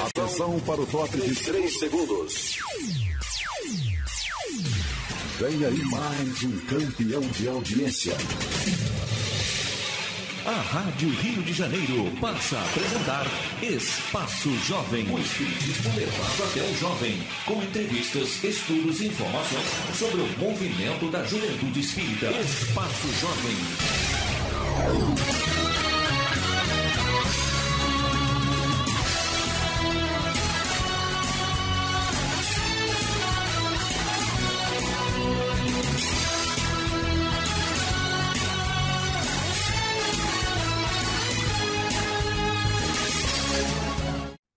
Atenção para o top de 3 segundos. Vem aí mais um campeão de audiência. A Rádio Rio de Janeiro passa a apresentar Espaço Jovem. O espiritismo levado até o jovem, com entrevistas, estudos e informações sobre o movimento da juventude espírita. Espaço Jovem.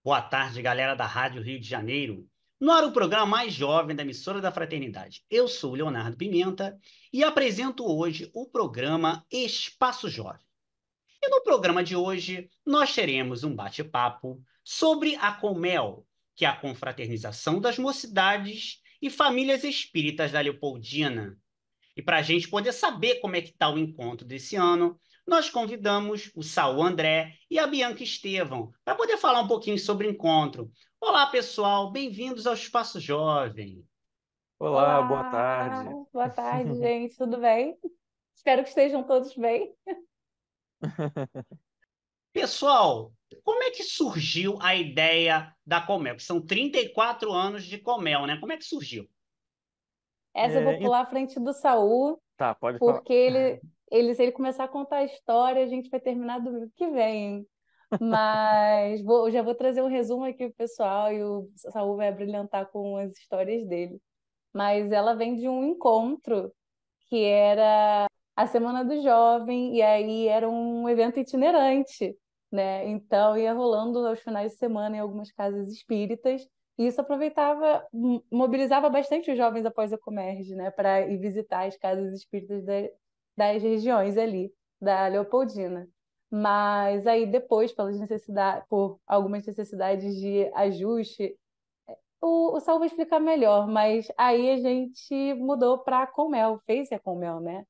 Boa tarde, galera da Rádio Rio de Janeiro. No ar, o programa mais jovem da emissora da Fraternidade. Eu sou Leonardo Pimenta e apresento hoje o programa Espaço Jovem. E no programa de hoje, nós teremos um bate-papo sobre a Comel, que é a confraternização das mocidades e famílias espíritas da Leopoldina. E para a gente poder saber como é que está o encontro desse ano, nós convidamos o Saul André e a Bianca Estevam para poder falar um pouquinho sobre o encontro. Olá, pessoal, bem-vindos ao Espaço Jovem. Olá, Olá, boa tarde. Boa tarde, gente, tudo bem? Espero que estejam todos bem. Pessoal, como é que surgiu a ideia da Comel? Que são 34 anos de Comel, né? Como é que surgiu? Essa é, eu vou pular à frente do Saul. Tá, pode Porque ele, ele, se ele começar a contar a história, a gente vai terminar do que vem. Mas vou, já vou trazer um resumo aqui pro pessoal e o Saul vai brilhantar com as histórias dele. Mas ela vem de um encontro que era a Semana do Jovem, e aí era um evento itinerante, né? Então ia rolando aos finais de semana em algumas casas espíritas, e isso aproveitava, mobilizava bastante os jovens após a Comerge, né? Para ir visitar as casas espíritas das regiões ali da Leopoldina. Mas aí depois, pelas necessidades, por algumas necessidades de ajuste, o, o Sal vai explicar melhor, mas aí a gente mudou para Comel, fez a Comel, né?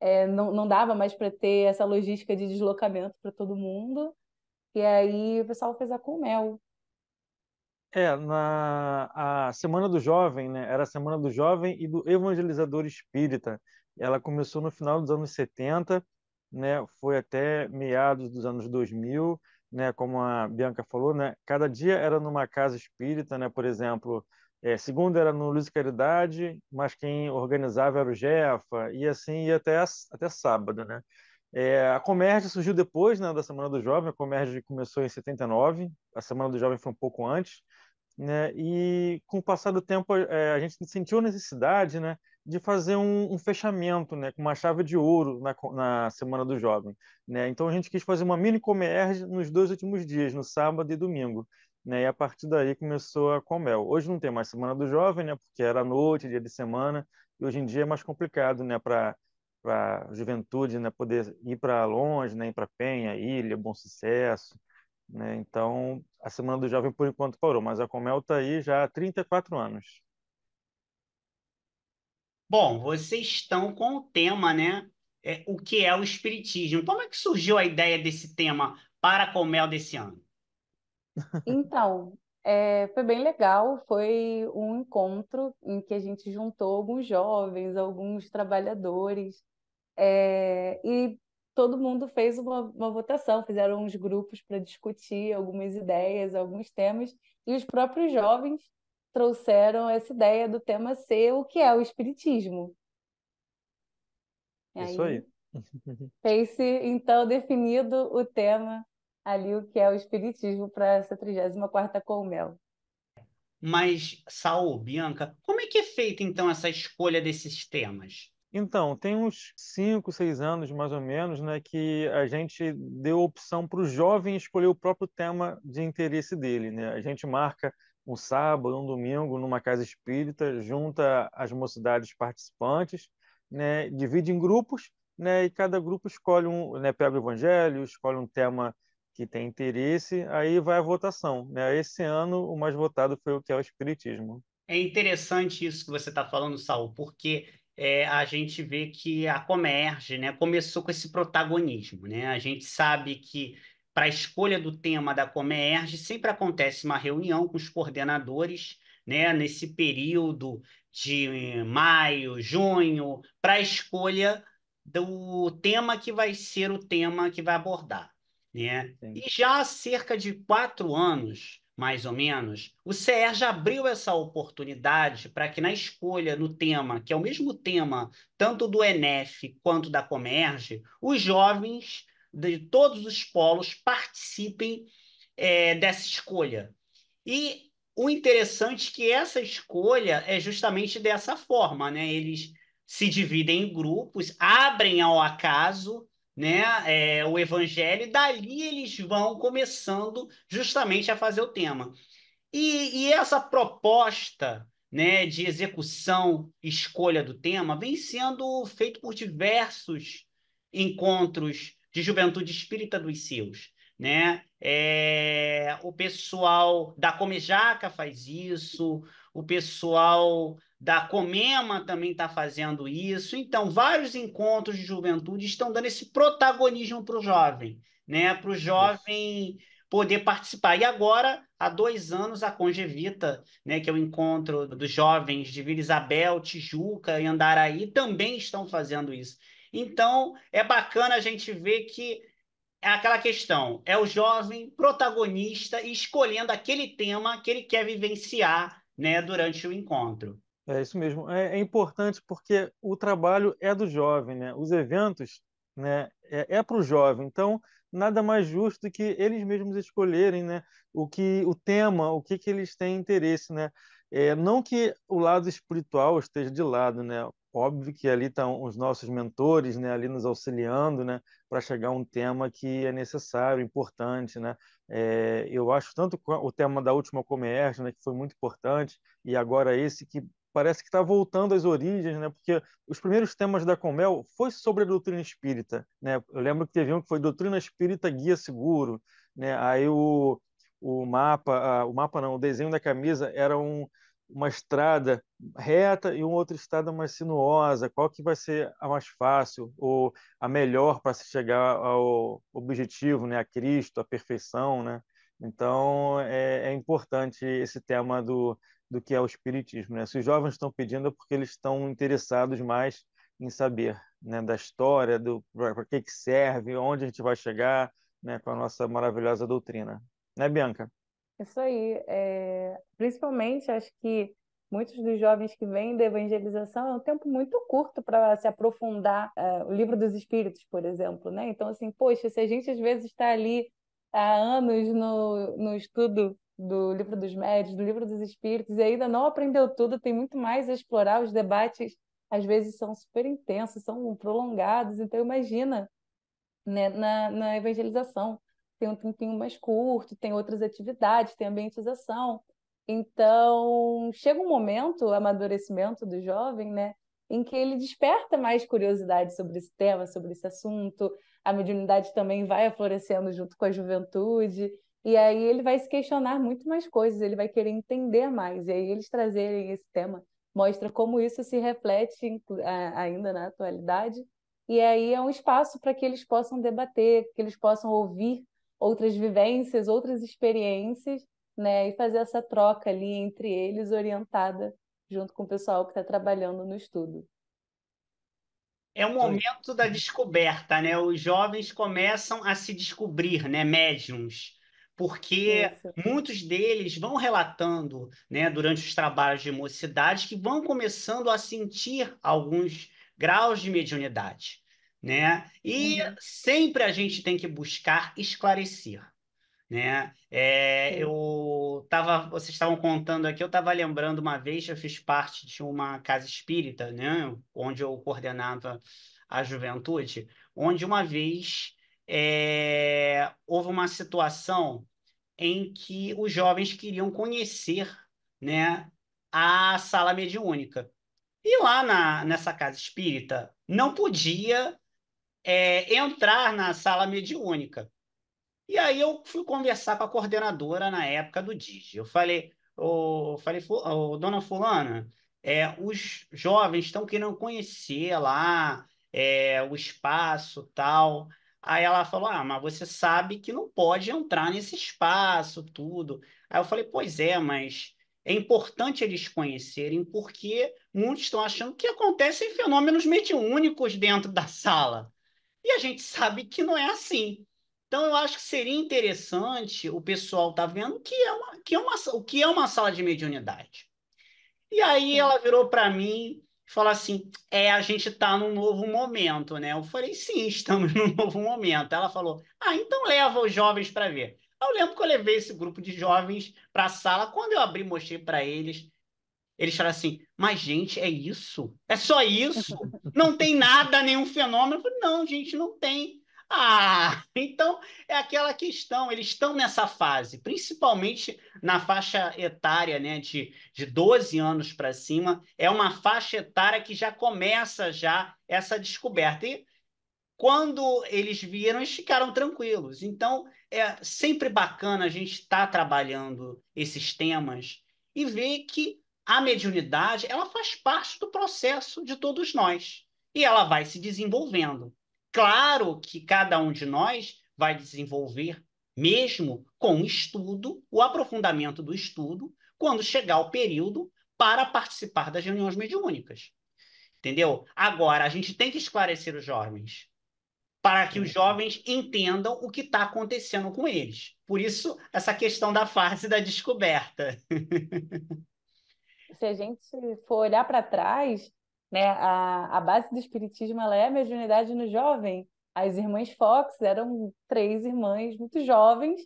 É, não, não dava mais para ter essa logística de deslocamento para todo mundo, e aí o pessoal fez a Comel. É, na a Semana do Jovem, né? Era a Semana do Jovem e do Evangelizador Espírita. Ela começou no final dos anos 70, né? Foi até meados dos anos 2000, né? Como a Bianca falou, né? Cada dia era numa casa espírita, né? Por exemplo, é, segunda era no Luz e Caridade, mas quem organizava era o Jefa, e assim ia até, até sábado, né? É, a Comércio surgiu depois né, da Semana do Jovem, a Comércio começou em 79, a Semana do Jovem foi um pouco antes, né? E com o passar do tempo é, a gente sentiu a necessidade, né, de fazer um, um, fechamento, né, com uma chave de ouro na, na Semana do Jovem, né? Então a gente quis fazer uma mini Comerge nos dois últimos dias, no sábado e domingo, né? E a partir daí começou a Comel. Hoje não tem mais Semana do Jovem, né, porque era noite, dia de semana, e hoje em dia é mais complicado, né, para para juventude, né, poder ir para longe, né, ir para Penha, Ilha, Bom Sucesso, né? Então, a Semana do Jovem por enquanto parou, mas a Comel está aí já há 34 anos. Bom, vocês estão com o tema, né? É, o que é o Espiritismo. Como é que surgiu a ideia desse tema para Comel desse ano? Então, é, foi bem legal. Foi um encontro em que a gente juntou alguns jovens, alguns trabalhadores, é, e todo mundo fez uma, uma votação, fizeram uns grupos para discutir algumas ideias, alguns temas, e os próprios jovens trouxeram essa ideia do tema ser o que é o espiritismo. E Isso aí. Fez-se, então, definido o tema ali, o que é o espiritismo para essa 34ª Colmel. Mas, Saul, Bianca, como é que é feita, então, essa escolha desses temas? Então, tem uns 5, 6 anos, mais ou menos, né, que a gente deu opção para o jovem escolher o próprio tema de interesse dele. Né? A gente marca um sábado, um domingo, numa casa espírita, junta as mocidades participantes, né, divide em grupos, né, e cada grupo escolhe um, né, pega o evangelho, escolhe um tema que tem interesse, aí vai a votação. Né? Esse ano, o mais votado foi o que é o Espiritismo. É interessante isso que você está falando, Saul, porque é, a gente vê que a Comerge né, começou com esse protagonismo. Né? A gente sabe que para a escolha do tema da Comerge, sempre acontece uma reunião com os coordenadores, né, nesse período de maio, junho, para a escolha do tema que vai ser o tema que vai abordar. Né? E já há cerca de quatro anos, mais ou menos, o CER já abriu essa oportunidade para que na escolha no tema, que é o mesmo tema tanto do ENEF quanto da Comerge, os jovens de todos os polos participem é, dessa escolha. E o interessante é que essa escolha é justamente dessa forma, né? Eles se dividem em grupos, abrem ao acaso né, é, o evangelho, e dali eles vão começando justamente a fazer o tema. E, e essa proposta né, de execução, escolha do tema, vem sendo feito por diversos encontros de juventude espírita dos seus. Né? É, o pessoal da Comejaca faz isso, o pessoal da Comema também está fazendo isso. Então, vários encontros de juventude estão dando esse protagonismo para o jovem, né? para o jovem poder participar. E agora, há dois anos, a Congevita, né, que é o encontro dos jovens de Vila Isabel, Tijuca e Andaraí, também estão fazendo isso. Então, é bacana a gente ver que é aquela questão, é o jovem protagonista escolhendo aquele tema que ele quer vivenciar né, durante o encontro. É isso mesmo. É, é, importante porque o trabalho é do jovem, né? Os eventos, né, é, é para o jovem. Então, nada mais justo do que eles mesmos escolherem, né, o que o tema, o que que eles têm interesse, né? É, não que o lado espiritual esteja de lado, né? Óbvio que ali estão os nossos mentores, né, ali nos auxiliando, né, para chegar a um tema que é necessário, importante, né? É, eu acho tanto o tema da última comércio, né, que foi muito importante, e agora esse que parece que está voltando às origens, né? Porque os primeiros temas da Comel foi sobre a doutrina espírita, né? Eu lembro que teve um que foi doutrina espírita guia seguro, né? Aí o, o mapa, o mapa não, o desenho da camisa era um uma estrada reta e uma outra estrada mais sinuosa, qual que vai ser a mais fácil ou a melhor para se chegar ao objetivo, né, a Cristo, a perfeição, né? Então é, é importante esse tema do, do que é o espiritismo, né? Se os jovens estão pedindo é porque eles estão interessados mais em saber, né, da história, do para que que serve, onde a gente vai chegar, né, com a nossa maravilhosa doutrina, né, Bianca? Isso aí. É... Principalmente, acho que muitos dos jovens que vêm da evangelização é um tempo muito curto para se aprofundar é, o livro dos espíritos, por exemplo, né? Então, assim, poxa, se a gente às vezes está ali há anos no, no estudo do livro dos médios, do livro dos espíritos, e ainda não aprendeu tudo, tem muito mais a explorar, os debates às vezes são super intensos, são prolongados, então imagina né, na, na evangelização tem um tempinho mais curto, tem outras atividades, tem ambientização. Então, chega um momento, o amadurecimento do jovem, né, em que ele desperta mais curiosidade sobre esse tema, sobre esse assunto. A mediunidade também vai aflorescendo junto com a juventude. E aí ele vai se questionar muito mais coisas, ele vai querer entender mais. E aí eles trazerem esse tema mostra como isso se reflete ainda na atualidade. E aí é um espaço para que eles possam debater, que eles possam ouvir outras vivências, outras experiências, né? E fazer essa troca ali entre eles, orientada junto com o pessoal que está trabalhando no estudo. É o momento da descoberta, né? Os jovens começam a se descobrir, né? Médiums porque Isso. muitos deles vão relatando, né, durante os trabalhos de mocidade, que vão começando a sentir alguns graus de mediunidade né? E uhum. sempre a gente tem que buscar esclarecer, né? É, eu tava, vocês estavam contando aqui, eu estava lembrando uma vez, eu fiz parte de uma casa espírita, né? Onde eu coordenava a juventude, onde uma vez é, houve uma situação em que os jovens queriam conhecer, né, a sala mediúnica. E lá na, nessa casa espírita não podia é, entrar na sala mediúnica. E aí eu fui conversar com a coordenadora na época do DIG. Eu falei, oh, falei oh, dona fulana, é, os jovens estão querendo conhecer lá é, o espaço tal. Aí ela falou: Ah, mas você sabe que não pode entrar nesse espaço, tudo. Aí eu falei: Pois é, mas é importante eles conhecerem porque muitos estão achando que acontecem fenômenos mediúnicos dentro da sala. E a gente sabe que não é assim. Então, eu acho que seria interessante o pessoal estar tá vendo que é uma, que é uma, o que é uma sala de mediunidade. E aí ela virou para mim e falou assim: é, a gente está num novo momento, né? Eu falei, sim, estamos num novo momento. Ela falou: ah, então leva os jovens para ver. Eu lembro que eu levei esse grupo de jovens para a sala. Quando eu abri, mostrei para eles. Eles falaram assim: mas, gente, é isso? É só isso? Não tem nada, nenhum fenômeno? Eu falei, não, gente, não tem. Ah, então é aquela questão, eles estão nessa fase, principalmente na faixa etária, né, de, de 12 anos para cima, é uma faixa etária que já começa já essa descoberta. E quando eles viram, eles ficaram tranquilos. Então, é sempre bacana a gente estar tá trabalhando esses temas e ver que a mediunidade, ela faz parte do processo de todos nós e ela vai se desenvolvendo. Claro que cada um de nós vai desenvolver, mesmo com o estudo, o aprofundamento do estudo, quando chegar o período para participar das reuniões mediúnicas. Entendeu? Agora, a gente tem que esclarecer os jovens, para que os jovens entendam o que está acontecendo com eles. Por isso, essa questão da fase da descoberta. Se a gente for olhar para trás, né? A, a base do espiritismo ela é a mediunidade no jovem. As irmãs Fox eram três irmãs muito jovens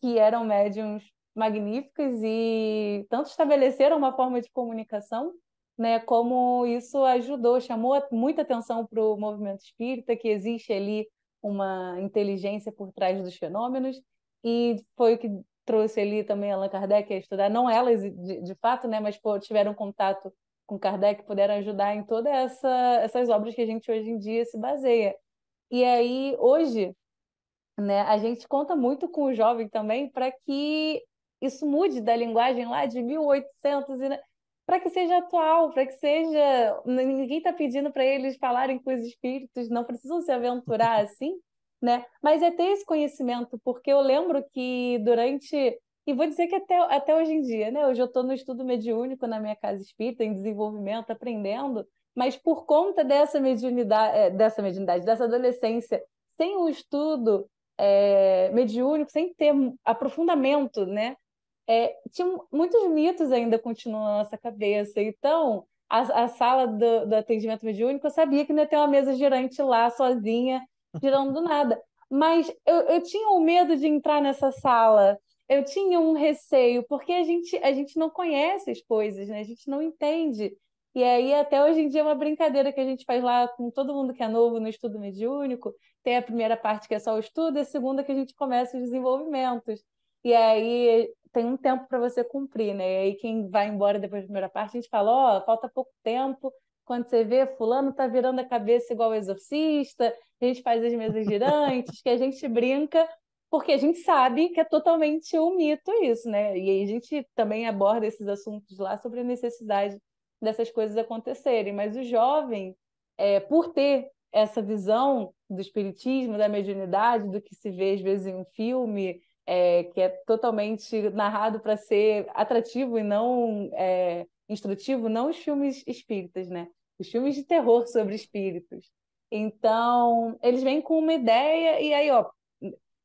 que eram médiums magníficas e tanto estabeleceram uma forma de comunicação, né, como isso ajudou, chamou muita atenção para o movimento espírita, que existe ali uma inteligência por trás dos fenômenos, e foi o que trouxe ali também Allan Kardec a estudar, não elas de, de fato, né, mas pô, tiveram contato com Kardec puderam ajudar em todas essa, essas obras que a gente hoje em dia se baseia. E aí, hoje, né, a gente conta muito com o jovem também para que isso mude da linguagem lá de 1800 e para que seja atual, para que seja. Ninguém está pedindo para eles falarem com os espíritos, não precisam se aventurar assim, né? Mas é ter esse conhecimento, porque eu lembro que durante e vou dizer que até, até hoje em dia, né? Hoje eu estou no estudo mediúnico na minha casa espírita, em desenvolvimento, aprendendo, mas por conta dessa mediunidade, é, dessa mediunidade, dessa adolescência, sem o estudo é, mediúnico, sem ter aprofundamento, né? É, tinha muitos mitos ainda continuam na nossa cabeça. Então, a, a sala do, do, atendimento mediúnico, eu sabia que não ia ter uma mesa girante lá sozinha, girando do nada. Mas eu, eu tinha o medo de entrar nessa sala eu tinha um receio, porque a gente, a gente não conhece as coisas, né? A gente não entende. E aí, até hoje em dia, é uma brincadeira que a gente faz lá com todo mundo que é novo no estudo mediúnico. Tem a primeira parte que é só o estudo, a segunda que a gente começa os desenvolvimentos. E aí tem um tempo para você cumprir, né? E aí quem vai embora depois da primeira parte, a gente fala, ó, oh, falta pouco tempo. Quando você vê, fulano tá virando a cabeça igual o exorcista, a gente faz as mesas girantes, que a gente brinca porque a gente sabe que é totalmente um mito isso, né? E aí a gente também aborda esses assuntos lá sobre a necessidade dessas coisas acontecerem. Mas o jovem, é, por ter essa visão do espiritismo, da mediunidade, do que se vê às vezes em um filme, é, que é totalmente narrado para ser atrativo e não é, instrutivo, não os filmes espíritas, né? Os filmes de terror sobre espíritos. Então, eles vêm com uma ideia e aí, ó,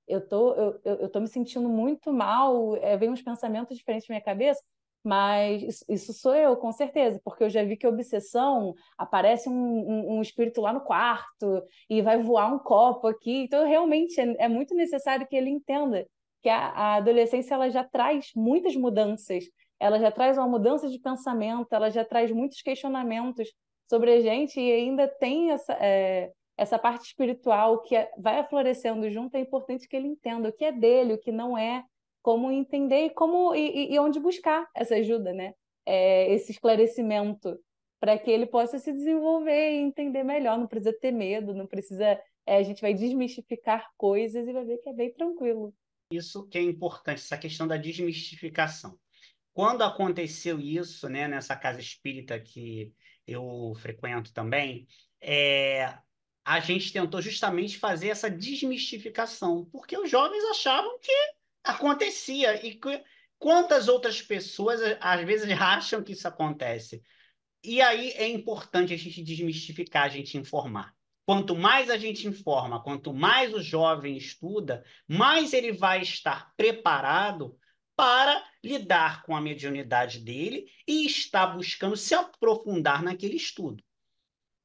eu tô, eu, eu tô me sentindo muito mal, é, vem uns pensamentos diferentes na minha cabeça, mas isso, isso, sou eu, com certeza, porque eu já vi que obsessão aparece um, um, um, espírito lá no quarto e vai voar um copo aqui. Então, realmente, é, é muito necessário que ele entenda que a, a, adolescência ela já traz muitas mudanças, ela já traz uma mudança de pensamento, ela já traz muitos questionamentos sobre a gente e ainda tem essa. É, essa parte espiritual que é, vai aflorescendo junto, é importante que ele entenda o que é dele, o que não é, como entender e como e, e onde buscar essa ajuda, né? É, esse esclarecimento para que ele possa se desenvolver e entender melhor. Não precisa ter medo, não precisa. É, a gente vai desmistificar coisas e vai ver que é bem tranquilo. Isso que é importante, essa questão da desmistificação. Quando aconteceu isso, né, nessa casa espírita que eu frequento também, é, a gente tentou justamente fazer essa desmistificação, porque os jovens achavam que acontecia e que quantas outras pessoas às vezes acham que isso acontece. E aí é importante a gente desmistificar, a gente informar. Quanto mais a gente informa, quanto mais o jovem estuda, mais ele vai estar preparado para lidar com a mediunidade dele e estar buscando se aprofundar naquele estudo.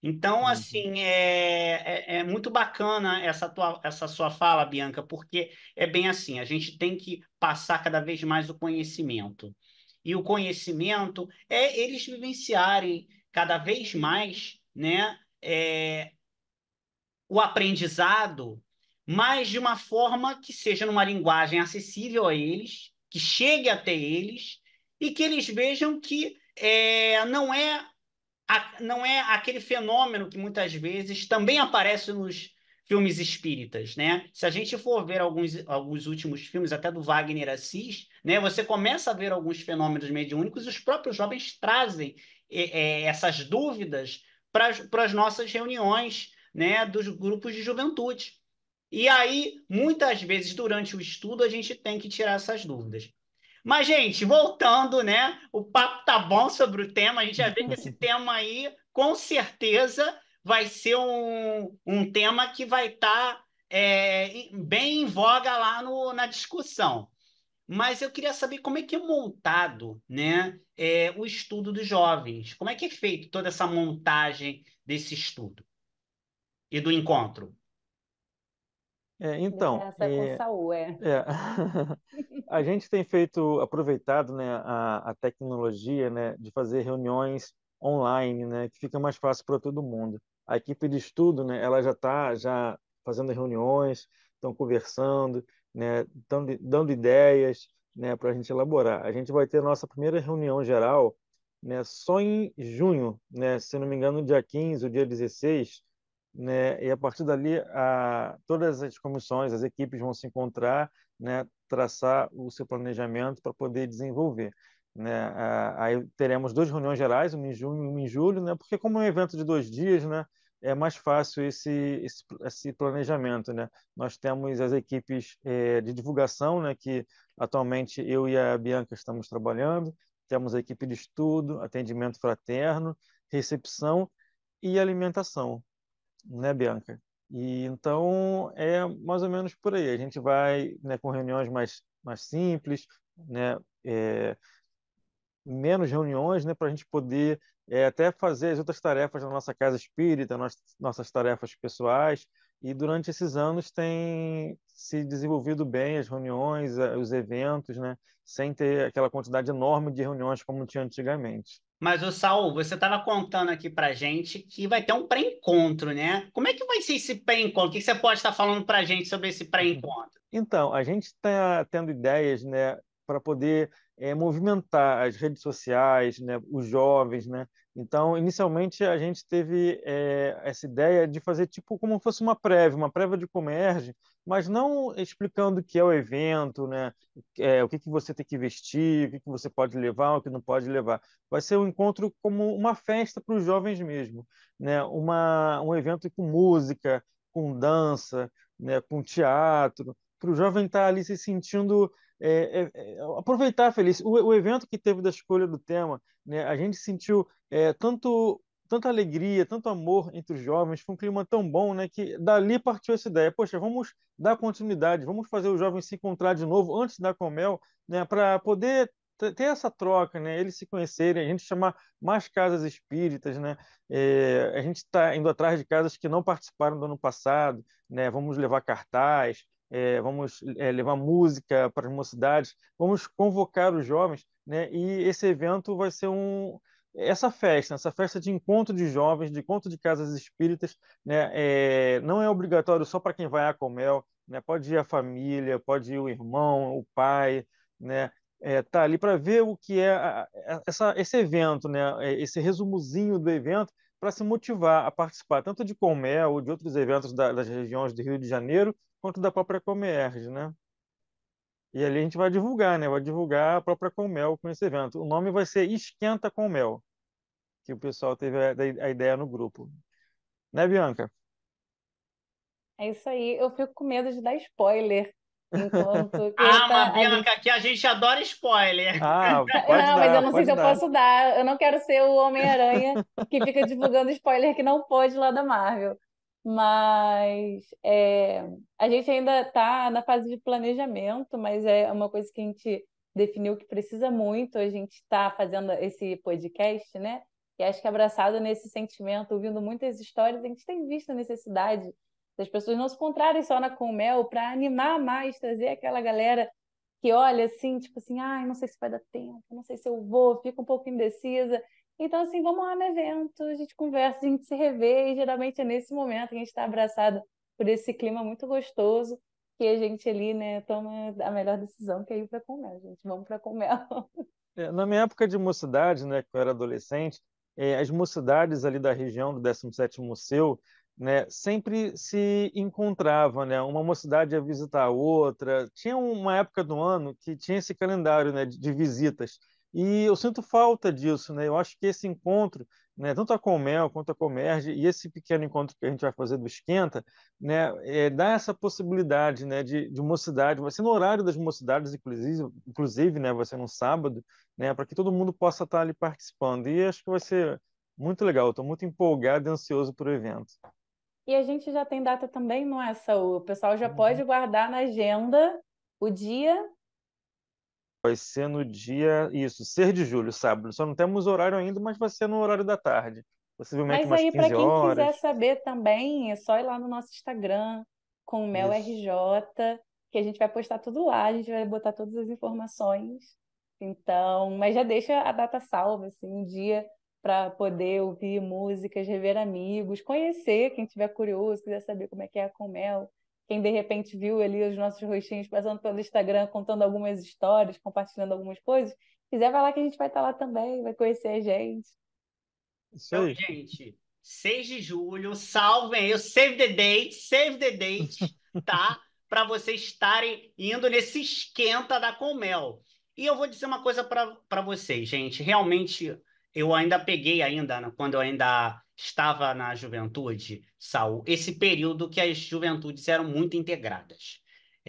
Então, uhum. assim, é, é, é, muito bacana essa, tua, essa sua fala, Bianca, porque é bem assim, a gente tem que passar cada vez mais o conhecimento. E o conhecimento é eles vivenciarem cada vez mais né, é, o aprendizado, mas de uma forma que seja numa linguagem acessível a eles, que chegue até eles, e que eles vejam que é, não é a, não é aquele fenômeno que muitas vezes também aparece nos filmes espíritas, né? Se a gente for ver alguns, alguns últimos filmes, até do Wagner Assis, né? Você começa a ver alguns fenômenos mediúnicos e os próprios jovens trazem é, é, essas dúvidas para as nossas reuniões, né? Dos grupos de juventude. E aí, muitas vezes, durante o estudo, a gente tem que tirar essas dúvidas. Mas, gente, voltando, né? O papo tá bom sobre o tema. A gente já vê que esse tema aí, com certeza, vai ser um, um tema que vai estar tá, é, bem em voga lá no, na discussão. Mas eu queria saber como é que é montado né, é, o estudo dos jovens. Como é que é feito toda essa montagem desse estudo e do encontro? É, então, Essa é com Saul, é. é. a gente tem feito, aproveitado, né, a, a tecnologia, né, de fazer reuniões online, né, que fica mais fácil para todo mundo. A equipe de estudo, né, ela já está já fazendo reuniões, estão conversando, né, dando, dando ideias, né, para a gente elaborar. A gente vai ter a nossa primeira reunião geral, né, só em junho, né, se não me engano, dia 15 ou dia 16, né? E a partir dali, a, todas as comissões, as equipes vão se encontrar, né? Traçar o seu planejamento para poder desenvolver. Né? Aí teremos duas reuniões gerais, uma em junho e uma em julho, né? Porque como é um evento de dois dias, né? É mais fácil esse, esse, esse planejamento, né? Nós temos as equipes é, de divulgação, né? Que atualmente eu e a Bianca estamos trabalhando. Temos a equipe de estudo, atendimento fraterno, recepção e alimentação né, Bianca? E então é mais ou menos por aí. A gente vai né, com reuniões mais, mais simples, né, é, menos reuniões, né, para a gente poder é, até fazer as outras tarefas na nossa casa espírita, nossas, nossas tarefas pessoais. E durante esses anos tem se desenvolvido bem as reuniões, os eventos, né, sem ter aquela quantidade enorme de reuniões como tinha antigamente. Mas, o Saul, você estava contando aqui para gente que vai ter um pré-encontro, né? Como é que vai ser esse pré-encontro? O que você pode estar falando para gente sobre esse pré-encontro? Então, a gente está tendo ideias, né, para poder é, movimentar as redes sociais, né, os jovens, né? Então, inicialmente a gente teve é, essa ideia de fazer tipo como fosse uma prévia, uma prévia de Comerge, mas não explicando o que é o evento, né? É, o que, que você tem que vestir, o que, que você pode levar, o que não pode levar. Vai ser um encontro como uma festa para os jovens mesmo, né? Uma, um evento com música, com dança, né? com teatro, para o jovem estar tá ali se sentindo é, é, é, aproveitar feliz o, o, evento que teve da escolha do tema né a gente sentiu é, tanto tanta alegria tanto amor entre os jovens foi um clima tão bom né que dali partiu essa ideia poxa vamos dar continuidade vamos fazer os jovens se encontrar de novo antes da Comel né para poder ter essa troca, né? Eles se conhecerem, a gente chamar mais casas espíritas, né? É, a gente está indo atrás de casas que não participaram do ano passado, né? Vamos levar cartaz, é, vamos é, levar música para as mocidades, vamos convocar os jovens, né? E esse evento vai ser um essa festa, essa festa de encontro de jovens, de encontro de casas espíritas, né? É, não é obrigatório só para quem vai a Comel, né? Pode ir a família, pode ir o irmão, o pai, né? É, tá ali para ver o que é a, a, essa, esse evento, né? É, esse resumozinho do evento para se motivar a participar tanto de Comel ou de outros eventos da, das regiões do Rio de Janeiro quanto da própria Comerge, né? E ali a gente vai divulgar, né? Vai divulgar a própria Comel com esse evento. O nome vai ser Esquenta com Mel, que o pessoal teve a, a ideia no grupo. Né, Bianca? É isso aí. Eu fico com medo de dar spoiler. Enquanto ah, tá, Mabela, gente... que aqui a gente adora spoiler. Ah, pode não, dar, mas eu não sei se dar. eu posso dar. Eu não quero ser o Homem-Aranha que fica divulgando spoiler que não pode lá da Marvel. Mas é, a gente ainda está na fase de planejamento, mas é uma coisa que a gente definiu que precisa muito. A gente está fazendo esse podcast, né? E acho que abraçado nesse sentimento, ouvindo muitas histórias, a gente tem visto a necessidade das pessoas não se encontrarem só na Comel para animar mais, trazer aquela galera que olha assim, tipo assim, ai, não sei se vai dar tempo, não sei se eu vou, fica um pouco indecisa. Então, assim, vamos lá no evento, a gente conversa, a gente se revê, e geralmente é nesse momento que a gente está abraçado por esse clima muito gostoso, que a gente ali, né, toma a melhor decisão, que é ir para Comel, gente. Vamos para Comel. É, na minha época de mocidade, né, que eu era adolescente, é, as mocidades ali da região do 17º Museu, né, sempre se encontravam, né? Uma mocidade ia visitar a outra. Tinha uma época do ano que tinha esse calendário, né, de, de visitas. E eu sinto falta disso, né? Eu acho que esse encontro, né, tanto a Comel quanto a Comerge e esse pequeno encontro que a gente vai fazer do Esquenta, né, é, dá essa possibilidade, né, de, de mocidade. Vai ser no horário das mocidades, inclusive, inclusive, né, vai ser no sábado, né, para que todo mundo possa estar ali participando. E acho que vai ser muito legal. Estou muito empolgado e ansioso para o evento. E a gente já tem data também, não é, Saúl? O pessoal já uhum. pode guardar na agenda o dia. Vai ser no dia, isso, 6 de julho, sábado. Só não temos horário ainda, mas vai ser no horário da tarde. Possivelmente mas aí, para quem horas. quiser saber também, é só ir lá no nosso Instagram, com o Mel RJ, que a gente vai postar tudo lá, a gente vai botar todas as informações. Então, mas já deixa a data salva, assim, um dia para poder ouvir músicas, rever amigos, conhecer quem tiver curioso, quiser saber como é que é a Comel, quem de repente viu ali os nossos rostinhos passando pelo Instagram, contando algumas histórias, compartilhando algumas coisas, quiser vai lá que a gente vai estar lá também, vai conhecer a gente. Isso aí. Então, gente, 6 de julho, salvem aí, save the date, save the date, tá? Para vocês estarem indo nesse esquenta da Comel. E eu vou dizer uma coisa para vocês, gente. Realmente, eu ainda peguei ainda, né, quando eu ainda estava na juventude, Saul, esse período que as juventudes eram muito integradas.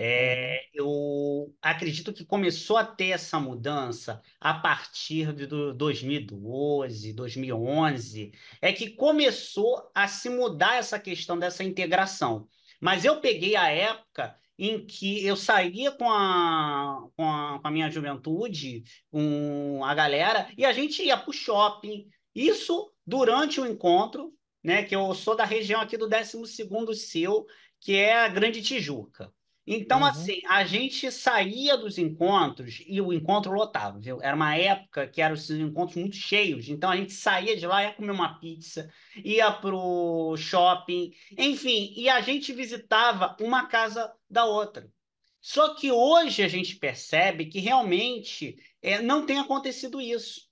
É, uhum. eu acredito que começou a ter essa mudança a partir de 2012, 2011, é que começou a se mudar essa questão dessa integração. Mas eu peguei a época em que eu saía com a, com a, com a minha juventude, com a galera, e a gente ia para o shopping. Isso durante o encontro, né? Que eu sou da região aqui do 12º Sil, que é a Grande Tijuca. Então, uhum. assim, a gente saía dos encontros e o encontro lotava, viu? Era uma época que eram esses encontros muito cheios. Então, a gente saía de lá, ia comer uma pizza, ia pro shopping, enfim, e a gente visitava uma casa da outra. Só que hoje a gente percebe que realmente é, não tem acontecido isso.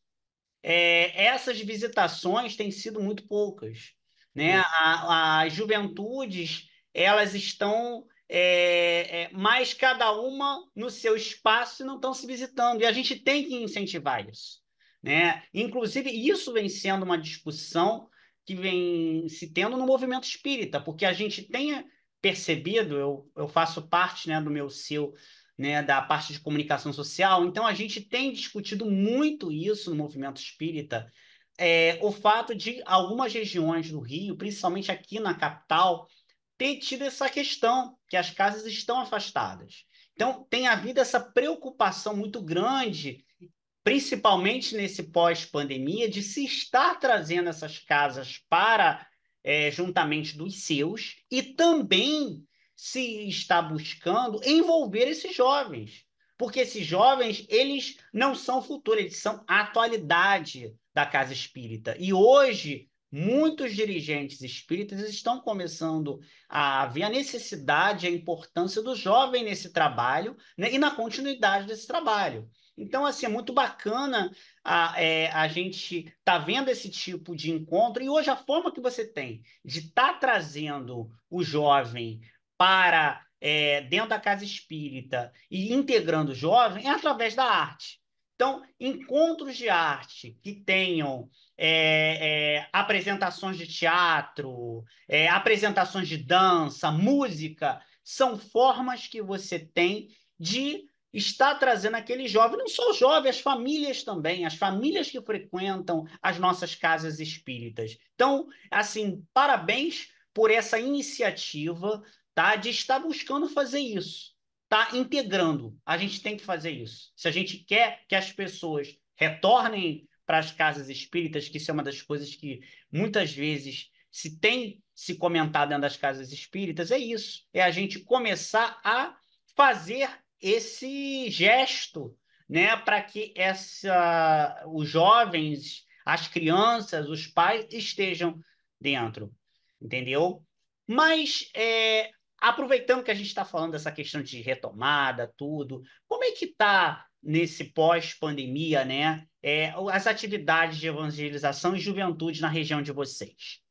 É, essas visitações têm sido muito poucas. Né? As juventudes elas estão é, é, mas cada uma no seu espaço e não estão se visitando. E a gente tem que incentivar isso. Né? Inclusive, isso vem sendo uma discussão que vem se tendo no movimento espírita, porque a gente tem percebido, eu, eu faço parte né, do meu seu né, da parte de comunicação social, então a gente tem discutido muito isso no movimento espírita, é, o fato de algumas regiões do Rio, principalmente aqui na capital, ter tido essa questão, que as casas estão afastadas. Então, tem havido essa preocupação muito grande, principalmente nesse pós-pandemia, de se estar trazendo essas casas para é, juntamente dos seus e também se está buscando envolver esses jovens. Porque esses jovens, eles não são futuro, eles são a atualidade da casa espírita. E hoje, muitos dirigentes espíritas estão começando a ver a necessidade, a importância do jovem nesse trabalho né, e na continuidade desse trabalho. Então, assim, é muito bacana a, é, a gente tá vendo esse tipo de encontro e hoje a forma que você tem de estar tá trazendo o jovem para é, dentro da casa espírita e integrando o jovem é através da arte. Então, encontros de arte que tenham é, é, apresentações de teatro, é, apresentações de dança, música, são formas que você tem de estar trazendo aquele jovem, não só o jovem, as famílias também, as famílias que frequentam as nossas casas espíritas. Então, assim, parabéns por essa iniciativa, tá, de estar buscando fazer isso está integrando. A gente tem que fazer isso. Se a gente quer que as pessoas retornem para as casas espíritas, que isso é uma das coisas que muitas vezes se tem se comentado dentro das casas espíritas, é isso. É a gente começar a fazer esse gesto, né, para que essa, os jovens, as crianças, os pais estejam dentro, entendeu? Mas é, aproveitando que a gente está falando dessa questão de retomada, tudo, como é que está nesse pós-pandemia, né? É, as atividades de evangelização e juventude na região de vocês?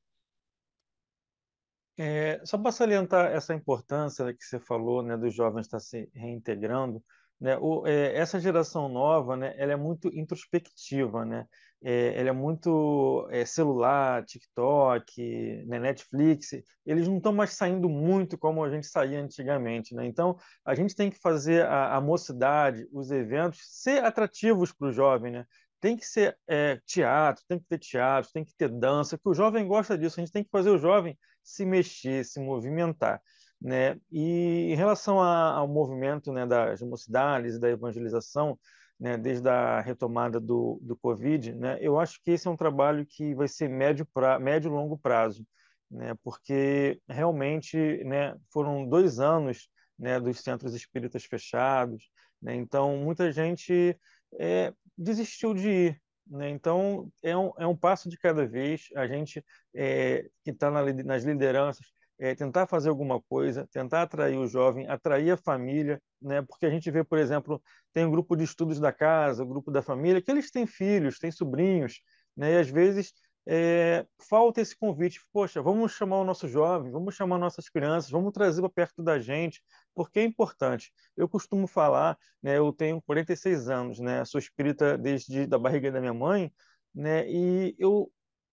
É, só para salientar essa importância que você falou, né, dos jovens estar se reintegrando, né, o, é, essa geração nova, né, ela é muito introspectiva, né? é, ele é muito é, celular, TikTok, né, Netflix, eles não estão mais saindo muito como a gente saía antigamente, né? Então, a gente tem que fazer a, a mocidade, os eventos, ser atrativos para o jovem, né? Tem que ser é, teatro, tem que ter teatro, tem que ter dança, que o jovem gosta disso. A gente tem que fazer o jovem se mexer, se movimentar. Né? E em relação a, ao movimento né, das mocidades e da evangelização, né, desde a retomada do, do Covid, né, eu acho que esse é um trabalho que vai ser médio, pra, médio longo prazo, né, porque realmente né, foram dois anos né, dos centros espíritas fechados, né, então muita gente é, desistiu de ir. Né, então é um, é um passo de cada vez, a gente é, que está na, nas lideranças é, tentar fazer alguma coisa, tentar atrair o jovem, atrair a família, né? Porque a gente vê, por exemplo, tem um grupo de estudos da casa, o um grupo da família, que eles têm filhos, têm sobrinhos, né? E às vezes é, falta esse convite, poxa, vamos chamar o nosso jovem, vamos chamar nossas crianças, vamos trazer para perto da gente, porque é importante. Eu costumo falar, né? Eu tenho 46 anos, né? Sou espírita desde da barriga da minha mãe, né? E eu,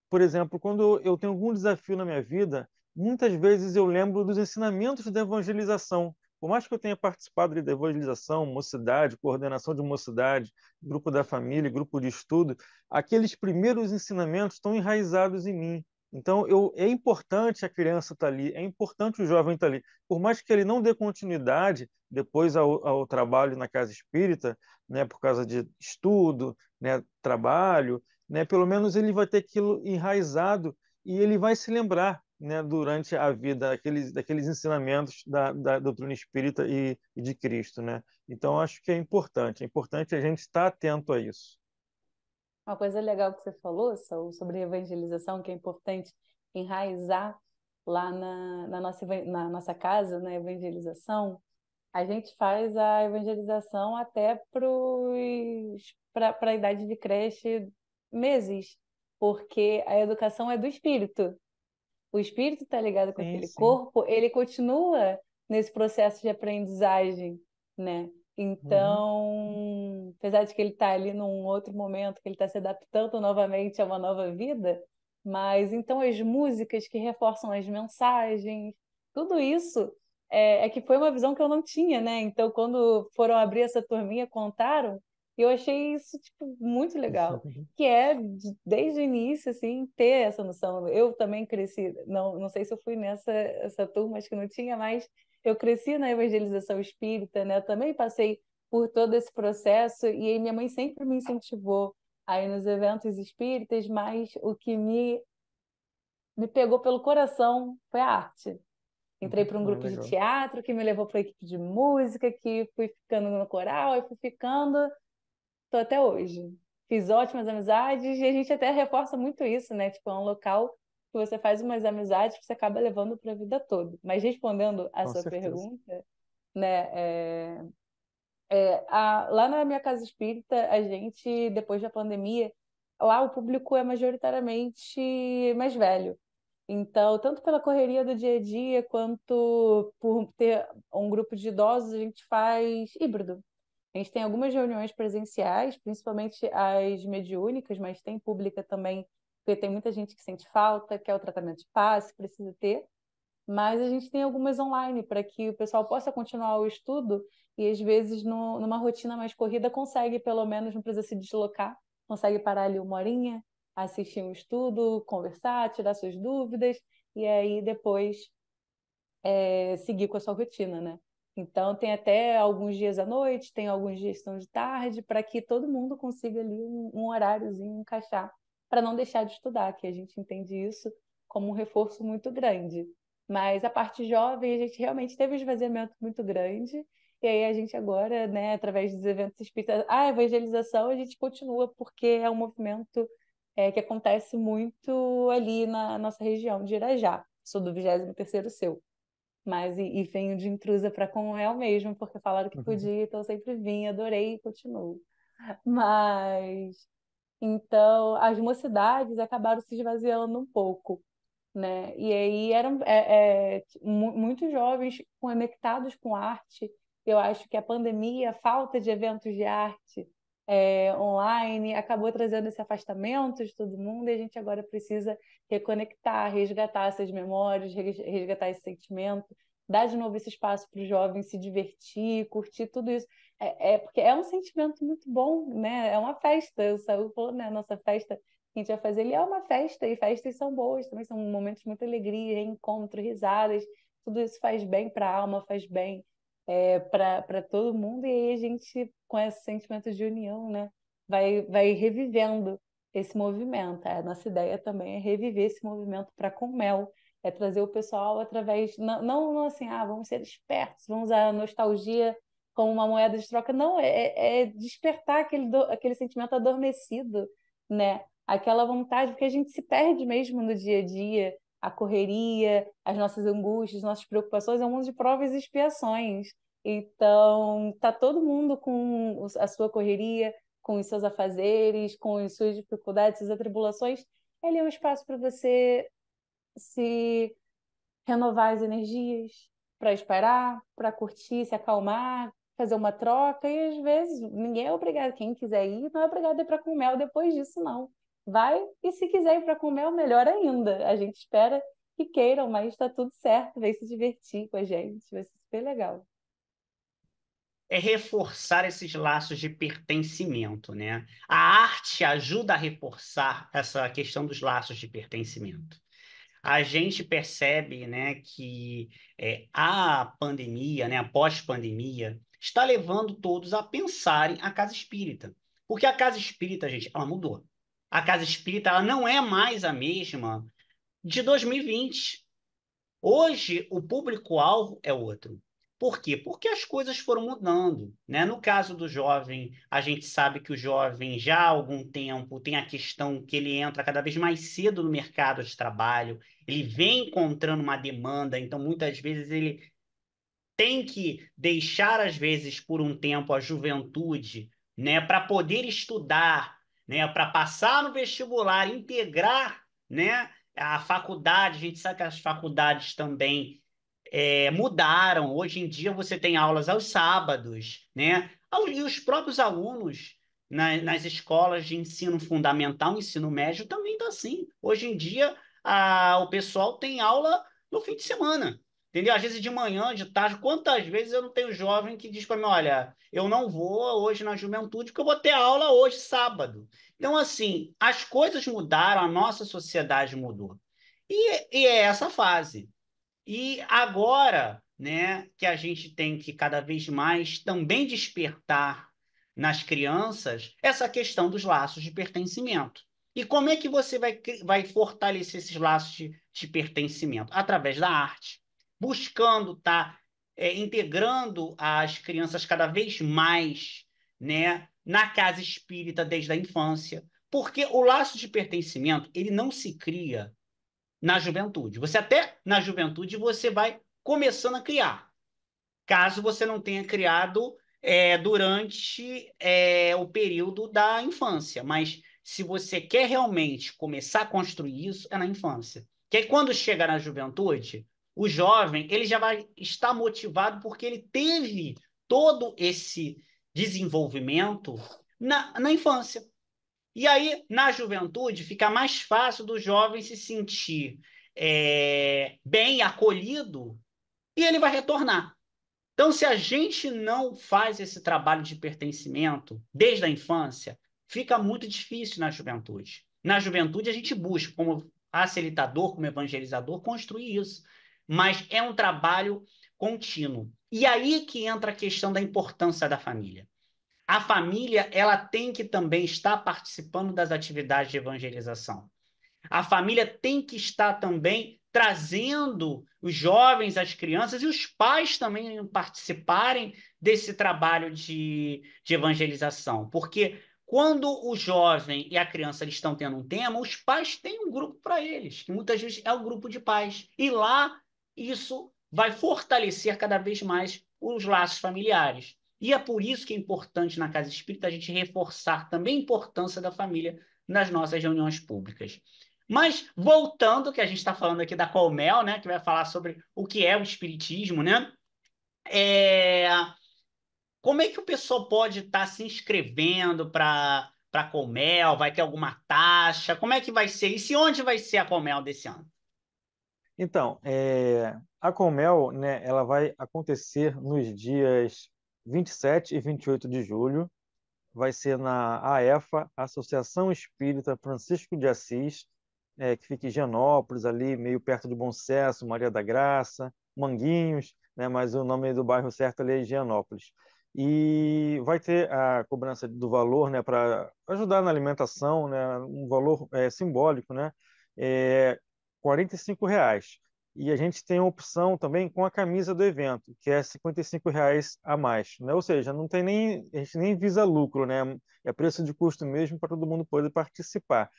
por exemplo, quando eu tenho algum desafio na minha vida muitas vezes eu lembro dos ensinamentos da evangelização. Por mais que eu tenha participado de evangelização, mocidade, coordenação de mocidade, grupo da família, grupo de estudo, aqueles primeiros ensinamentos estão enraizados em mim. Então, eu, é importante a criança estar ali, é importante o jovem estar ali. Por mais que ele não dê continuidade depois ao, ao trabalho na casa espírita, né, por causa de estudo, né, trabalho, né, pelo menos ele vai ter aquilo enraizado e ele vai se lembrar né, durante a vida aqueles, daqueles ensinamentos da, da doutrina espírita e, e, de Cristo. Né? Então, acho que é importante, é importante a gente estar atento a isso. Uma coisa legal que você falou, Saul, sobre evangelização, que é importante enraizar lá na, na, nossa, na nossa casa, na evangelização, a gente faz a evangelização até para a idade de creche meses, porque a educação é do espírito o espírito está ligado com sim, aquele sim. corpo, ele continua nesse processo de aprendizagem, né? Então, uhum. apesar de que ele está ali num outro momento, que ele está se adaptando novamente a uma nova vida, mas então as músicas que reforçam as mensagens, tudo isso é, é que foi uma visão que eu não tinha, né? Então, quando foram abrir essa turminha, contaram, e eu achei isso, tipo, muito legal. Que é, desde o início, assim, ter essa noção. Eu também cresci, não, não sei se eu fui nessa essa turma, acho que não tinha, mas eu cresci na evangelização espírita, né? Eu também passei por todo esse processo e minha mãe sempre me incentivou a ir nos eventos espíritas, mas o que me, me pegou pelo coração foi a arte. Entrei para um grupo de teatro que me levou para a equipe de música, que fui ficando no coral, e fui ficando Até hoje. Fiz ótimas amizades e a gente até reforça muito isso, né? Tipo, é um local que você faz umas amizades que você acaba levando para a vida toda. Mas respondendo a Com sua certeza. pergunta, né? É, é, a, lá na minha casa espírita, a gente, depois da pandemia, lá o público é majoritariamente mais velho. Então, tanto pela correria do dia a dia, quanto por ter um grupo de idosos, a gente faz híbrido. A gente tem algumas reuniões presenciais, principalmente as mediúnicas, mas tem pública também, porque tem muita gente que sente falta, quer o tratamento de passe, precisa ter. Mas a gente tem algumas online para que o pessoal possa continuar o estudo e às vezes no, numa rotina mais corrida consegue pelo menos não precisa se deslocar, consegue parar ali uma horinha, assistir um estudo, conversar, tirar suas dúvidas e aí depois é, seguir com a sua rotina, né? Então, tem até alguns dias à noite, tem alguns dias são de tarde, para que todo mundo consiga ali um, um horáriozinho encaixar, para não deixar de estudar, que a gente entende isso como um reforço muito grande. Mas a parte jovem, a gente realmente teve um esvaziamento muito grande, e aí a gente agora, né, através dos eventos espíritas, a evangelização a gente continua, porque é um movimento é, que acontece muito ali na nossa região de Irajá. Sou do 23º seu. Mas, e, e venho de intrusa para Comunhel mesmo, porque falaram que uhum. podia, então eu sempre vim, adorei e continuo. Mas, então, as mocidades acabaram se esvaziando um pouco, né? E aí eram é, é, muitos jovens conectados com arte. Eu acho que a pandemia, a falta de eventos de arte, é, online, acabou trazendo esse afastamento de todo mundo e a gente agora precisa reconectar, resgatar essas memórias, resgatar esse sentimento, dar de novo esse espaço para o jovem se divertir, curtir tudo isso. É, é, porque é um sentimento muito bom, né? É uma festa. O Saúl falou, né? Nossa festa que a gente vai fazer ele é uma festa e festas são boas também, são momentos de muita alegria, encontro, risadas. Tudo isso faz bem para a alma, faz bem é, para todo mundo, e aí a gente, com esse sentimento de união, né, vai, vai revivendo esse movimento. A nossa ideia também é reviver esse movimento para com mel, é trazer o pessoal através, não, não assim, ah, vamos ser espertos, vamos usar a nostalgia como uma moeda de troca, não, é, é despertar aquele, do, aquele sentimento adormecido, né? Aquela vontade, porque a gente se perde mesmo no dia a dia, a correria, as nossas angústias, nossas preocupações, é um mundo de provas e expiações. Então, tá todo mundo com a sua correria, com os seus afazeres, com as suas dificuldades, suas atribulações. Ele é um espaço para você se renovar as energias, para esperar, para curtir, se acalmar, fazer uma troca. E às vezes ninguém é obrigado, quem quiser ir, não é obrigado a ir para com mel depois disso, não vai, e se quiser ir para comer, melhor ainda. A gente espera que queiram, mas está tudo certo, vem se divertir com a gente, vai ser super legal. É reforçar esses laços de pertencimento, né? A arte ajuda a reforçar essa questão dos laços de pertencimento. A gente percebe, né, que é, a pandemia, né, a pós-pandemia, está levando todos a pensarem a casa espírita. Porque a casa espírita, gente, ela mudou a casa espírita ela não é mais a mesma de 2020. Hoje, o público-alvo é outro. Por quê? Porque as coisas foram mudando. Né? No caso do jovem, a gente sabe que o jovem já há algum tempo tem a questão que ele entra cada vez mais cedo no mercado de trabalho, ele vem encontrando uma demanda, então muitas vezes ele tem que deixar, às vezes, por um tempo, a juventude né, para poder estudar, né, para passar no vestibular, integrar né, a faculdade. A gente sabe que as faculdades também é, mudaram. Hoje em dia você tem aulas aos sábados, né? E os próprios alunos na, nas escolas de ensino fundamental, ensino médio, também está assim. Hoje em dia a, o pessoal tem aula no fim de semana. Entendeu? Às vezes de manhã, de tarde. Quantas vezes eu não tenho jovem que diz para mim: olha, eu não vou hoje na juventude porque eu vou ter aula hoje, sábado. Então, assim, as coisas mudaram, a nossa sociedade mudou. E, e é essa fase. E agora, né, que a gente tem que cada vez mais também despertar nas crianças essa questão dos laços de pertencimento. E como é que você vai, vai fortalecer esses laços de, de pertencimento? Através da arte buscando estar tá, é, integrando as crianças cada vez mais né, na casa espírita desde a infância, porque o laço de pertencimento ele não se cria na juventude. Você até na juventude você vai começando a criar, caso você não tenha criado é, durante é, o período da infância, mas se você quer realmente começar a construir isso é na infância. Que aí, quando chega na juventude, o jovem ele já vai estar motivado porque ele teve todo esse desenvolvimento na, na infância. E aí, na juventude, fica mais fácil do jovem se sentir é, bem acolhido e ele vai retornar. Então, se a gente não faz esse trabalho de pertencimento desde a infância, fica muito difícil na juventude. Na juventude, a gente busca, como facilitador, como evangelizador, construir isso. Mas é um trabalho contínuo. E aí que entra a questão da importância da família. A família, ela tem que também estar participando das atividades de evangelização. A família tem que estar também trazendo os jovens, as crianças e os pais também participarem desse trabalho de, de evangelização. Porque quando o jovem e a criança estão tendo um tema, os pais têm um grupo para eles, que muitas vezes é o grupo de pais. E lá isso vai fortalecer cada vez mais os laços familiares. E é por isso que é importante na casa espírita a gente reforçar também a importância da família nas nossas reuniões públicas. Mas voltando, que a gente está falando aqui da Colmel, né, que vai falar sobre o que é o espiritismo, né? É... Como é que o pessoal pode estar tá se inscrevendo para para Colmel? Vai ter alguma taxa? Como é que vai ser? E se onde vai ser a Colmel desse ano? Então, é, a Colmel, né, ela vai acontecer nos dias 27 e 28 de julho. Vai ser na AEFA, Associação Espírita Francisco de Assis, é, que fica em Genópolis, ali meio perto de Bom Sucesso, Maria da Graça, Manguinhos, né, mas o nome do bairro certo ali é Higienópolis. E vai ter a cobrança do valor né, para ajudar na alimentação, né, um valor é, simbólico, né, é, R$ reais. E a gente tem a opção também com a camisa do evento, que é 55 reais a mais. Né? Ou seja, não tem nem, a gente nem visa lucro, né? é preço de custo mesmo para todo mundo poder participar.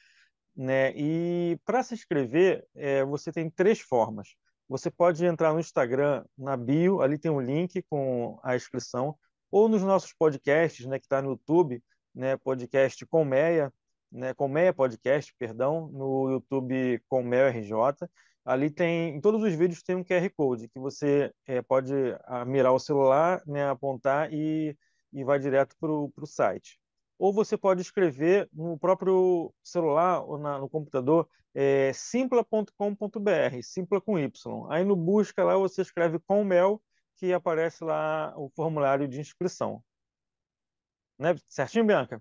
Né? E para se inscrever, é, você tem três formas. Você pode entrar no Instagram, na bio, ali tem um link com a inscrição, ou nos nossos podcasts, né, que está no YouTube, né, podcast Colmeia, né, Colmeia Podcast, perdão, no YouTube Colmeia RJ. Ali tem, em todos os vídeos tem um QR Code que você é, pode mirar o celular, né, apontar e, e vai direto para o site ou você pode escrever no próprio celular ou na, no computador é, simpla.com.br, simpla com Y. Aí no busca lá você escreve com mel que aparece lá o formulário de inscrição. Né? Certinho, Bianca?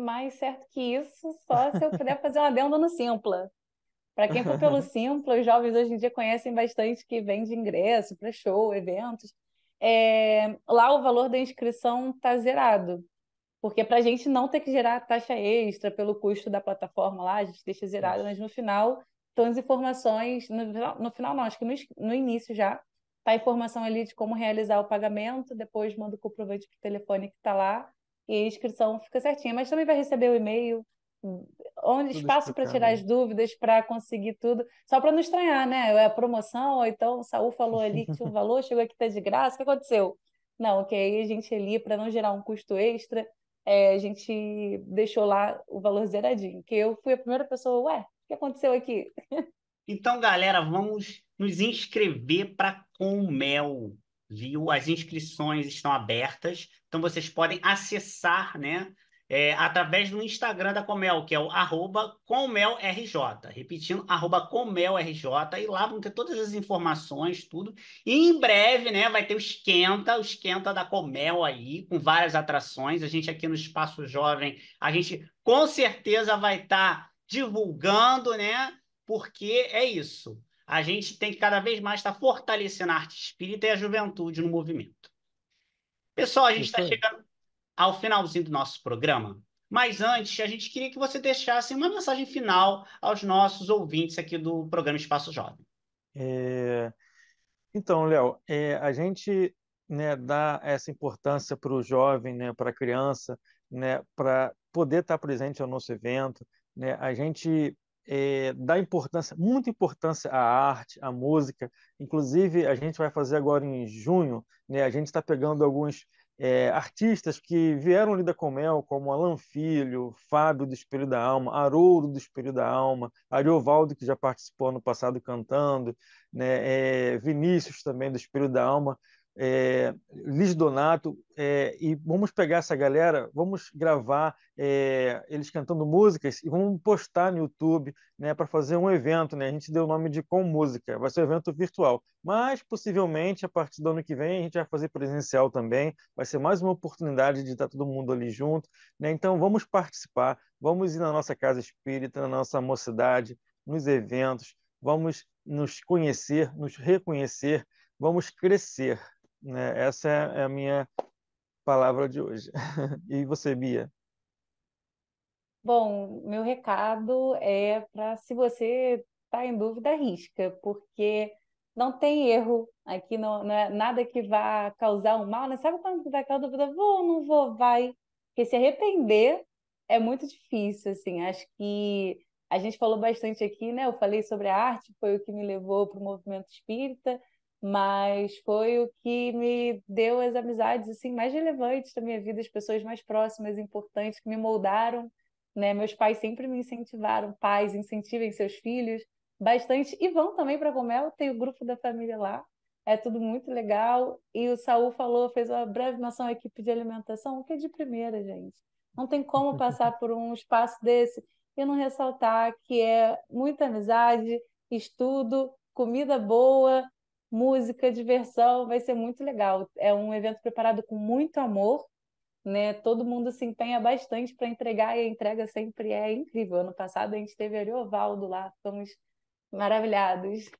Mais certo que isso, só se eu puder fazer uma adendo no Simpla. Para quem for pelo Simpla, os jovens hoje em dia conhecem bastante que vende ingresso para show, eventos. É, lá o valor da inscrição está zerado. Porque para a gente não ter que gerar taxa extra pelo custo da plataforma lá, a gente deixa zerado, mas no final estão as informações, no, no final não, acho que no, no início já, tá a informação ali de como realizar o pagamento, depois manda o comprovante para o telefone que está lá, e a inscrição fica certinha. Mas também vai receber o e-mail, onde tudo espaço para tirar as dúvidas, para conseguir tudo, só para não estranhar, né? É a promoção, ou então o Saul falou ali que tinha um valor, chegou aqui tá de graça, o que aconteceu? Não, que aí a gente ali, para não gerar um custo extra, é, a gente deixou lá o valor zeradinho. Que eu fui a primeira pessoa, ué, o que aconteceu aqui? Então, galera, vamos nos inscrever para Mel, viu? As inscrições estão abertas, então vocês podem acessar, né? é, através do Instagram da Comel, que é o arroba ComelRJ. Repetindo, arroba ComelRJ. E lá vão ter todas as informações, tudo. E em breve, né, vai ter o Esquenta, o Esquenta da Comel aí, com várias atrações. A gente aqui no Espaço Jovem, a gente com certeza vai estar tá divulgando, né? Porque é isso. A gente tem que cada vez mais estar tá fortalecendo a arte espírita e a juventude no movimento. Pessoal, a gente está chegando ao finalzinho do nosso programa. Mas antes, a gente queria que você deixasse uma mensagem final aos nossos ouvintes aqui do programa Espaço Jovem. É... Então, Léo, é, a gente né, dá essa importância para o jovem, né, para a criança, né, para poder estar presente ao nosso evento. Né, a gente é, dá importância, muita importância à arte, à música. Inclusive, a gente vai fazer agora em junho, né, a gente está pegando alguns é, artistas que vieram ali da Comel, como Alan Filho, Fábio do Espelho da Alma, Haroldo do Espelho da Alma, Ariovaldo, que já participou no passado cantando, né, é, Vinícius também do Espelho da Alma, é, Liz Donato, é, e vamos pegar essa galera, vamos gravar é, eles cantando músicas e vamos postar no YouTube, né, para fazer um evento, né? A gente deu o nome de Com Música, vai ser um evento virtual, mas possivelmente a partir do ano que vem a gente vai fazer presencial também, vai ser mais uma oportunidade de estar todo mundo ali junto, né? Então vamos participar, vamos ir na nossa casa espírita, na nossa mocidade, nos eventos, vamos nos conhecer, nos reconhecer, vamos crescer, né? Essa é a minha palavra de hoje. E você, Bia? Bom, meu recado é para se você está em dúvida, risca, porque não tem erro aqui, não, não é nada que vá causar um mal, né? Sabe quando dá aquela dúvida, vou ou não vou, vai? Porque se arrepender é muito difícil, assim. Acho que a gente falou bastante aqui, né? Eu falei sobre a arte, foi o que me levou para o movimento espírita, mas foi o que me deu as amizades assim mais relevantes da minha vida, as pessoas mais próximas, importantes que me moldaram, né? Meus pais sempre me incentivaram, pais incentivem seus filhos bastante e vão também para Comel, tem o grupo da família lá. É tudo muito legal. E o Saul falou, fez uma breve menção à equipe de alimentação, que é de primeira, gente. Não tem como passar por um espaço desse e não ressaltar que é muita amizade, estudo, comida boa, música, diversão, vai ser muito legal. É um evento preparado com muito amor, né? Todo mundo se empenha bastante para entregar e a entrega sempre é incrível. Ano passado a gente teve ali o Ovaldo lá, ficamos maravilhados.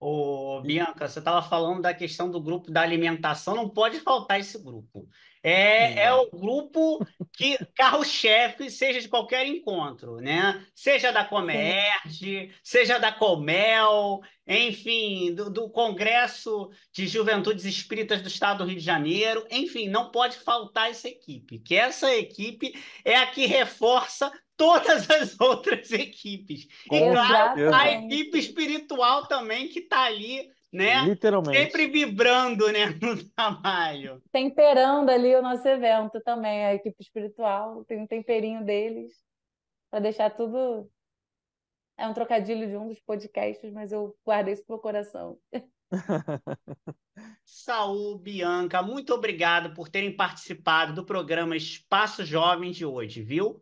Ô, Bianca, você estava falando da questão do grupo da alimentação, não pode faltar esse grupo. É, é o grupo que carro-chefe, seja de qualquer encontro, né? Seja da Comerge, seja da Comel, enfim, do, do, Congresso de Juventudes Espíritas do Estado do Rio de Janeiro, enfim, não pode faltar essa equipe, que essa equipe é a que reforça todas as outras equipes. E claro, a equipe espiritual também que está ali né? Literalmente. Sempre vibrando, né, no trabalho. Temperando ali o nosso evento também, a equipe espiritual, tem um temperinho deles para deixar tudo. É um trocadilho de um dos podcasts, mas eu guardei isso pro coração. Saul, Bianca, muito obrigado por terem participado do programa Espaço Jovem de hoje, viu?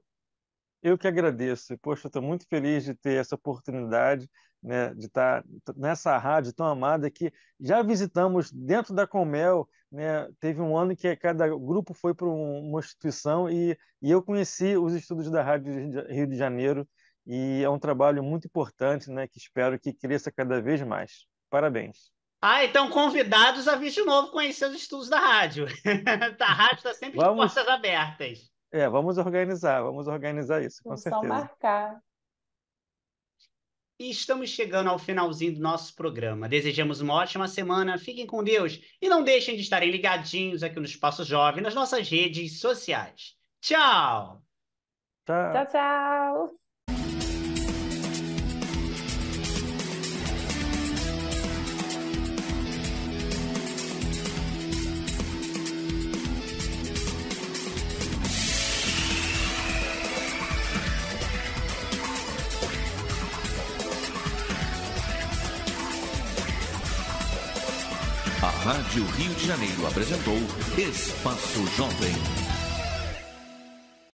Eu que agradeço. Poxa, estou muito feliz de ter essa oportunidade né, de estar nessa rádio tão amada que já visitamos dentro da Comel. Né, teve um ano que cada grupo foi para uma instituição e, e eu conheci os estudos da Rádio Rio de Janeiro e é um trabalho muito importante, né, que espero que cresça cada vez mais. Parabéns. Ah, então convidados a vir de novo conhecer os estudos da rádio. a rádio está sempre Vamos... de portas abertas. É, vamos organizar, vamos organizar isso, com vamos certeza. Só marcar. E estamos chegando ao finalzinho do nosso programa. Desejamos uma ótima semana, fiquem com Deus e não deixem de estarem ligadinhos aqui no Espaço Jovem nas nossas redes sociais. Tchau! Tchau, tchau! tchau. Rádio Rio de Janeiro apresentou Espaço Jovem.